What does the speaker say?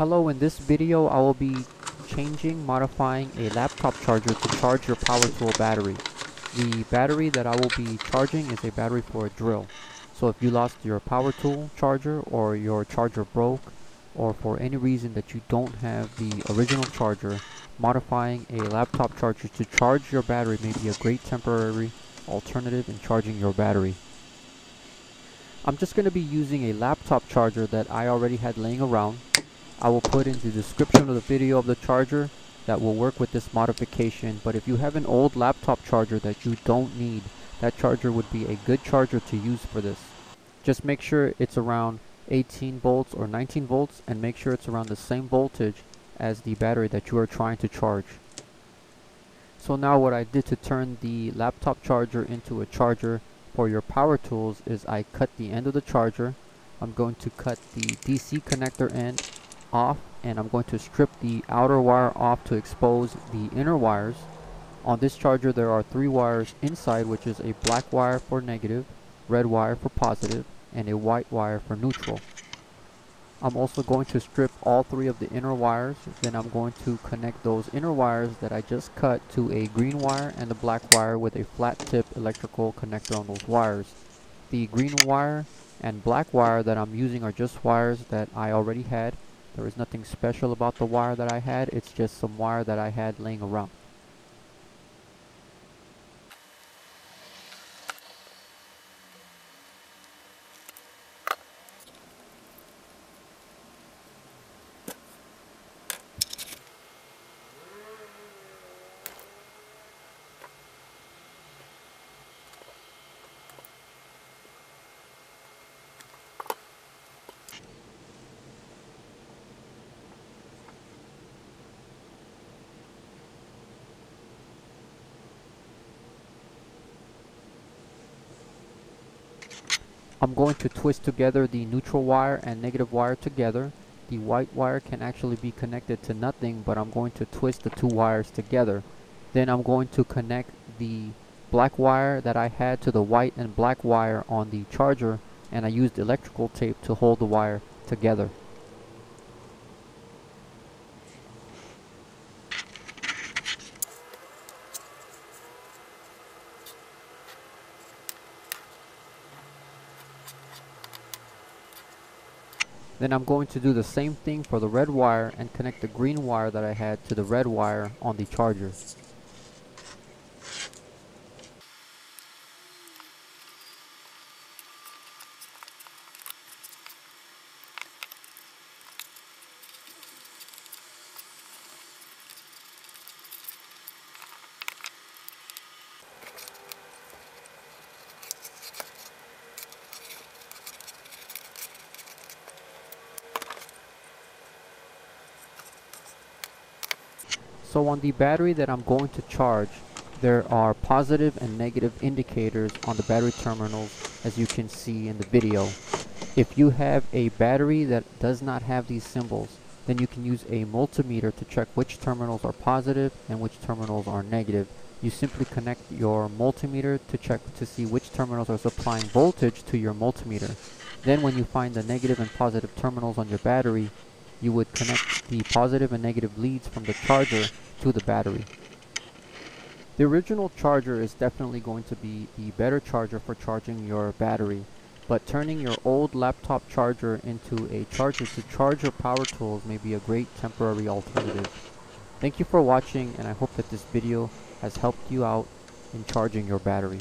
Hello, in this video I will be changing, modifying a laptop charger to charge your power tool battery. The battery that I will be charging is a battery for a drill. So if you lost your power tool charger or your charger broke or for any reason that you don't have the original charger, modifying a laptop charger to charge your battery may be a great temporary alternative in charging your battery. I'm just going to be using a laptop charger that I already had laying around. I will put in the description of the video of the charger that will work with this modification but if you have an old laptop charger that you don't need that charger would be a good charger to use for this. Just make sure it's around 18 volts or 19 volts and make sure it's around the same voltage as the battery that you are trying to charge. So now what I did to turn the laptop charger into a charger for your power tools is I cut the end of the charger. I'm going to cut the DC connector end off and I'm going to strip the outer wire off to expose the inner wires. On this charger there are three wires inside which is a black wire for negative, red wire for positive, and a white wire for neutral. I'm also going to strip all three of the inner wires, then I'm going to connect those inner wires that I just cut to a green wire and the black wire with a flat tip electrical connector on those wires. The green wire and black wire that I'm using are just wires that I already had. There is nothing special about the wire that I had, it's just some wire that I had laying around. I'm going to twist together the neutral wire and negative wire together. The white wire can actually be connected to nothing, but I'm going to twist the two wires together. Then I'm going to connect the black wire that I had to the white and black wire on the charger, and I used electrical tape to hold the wire together. Then I'm going to do the same thing for the red wire and connect the green wire that I had to the red wire on the charger. So on the battery that I'm going to charge, there are positive and negative indicators on the battery terminals as you can see in the video. If you have a battery that does not have these symbols, then you can use a multimeter to check which terminals are positive and which terminals are negative. You simply connect your multimeter to check to see which terminals are supplying voltage to your multimeter. Then when you find the negative and positive terminals on your battery, you would connect the positive and negative leads from the charger to the battery. The original charger is definitely going to be the better charger for charging your battery, but turning your old laptop charger into a charger to charge your power tools may be a great temporary alternative. Thank you for watching and I hope that this video has helped you out in charging your battery.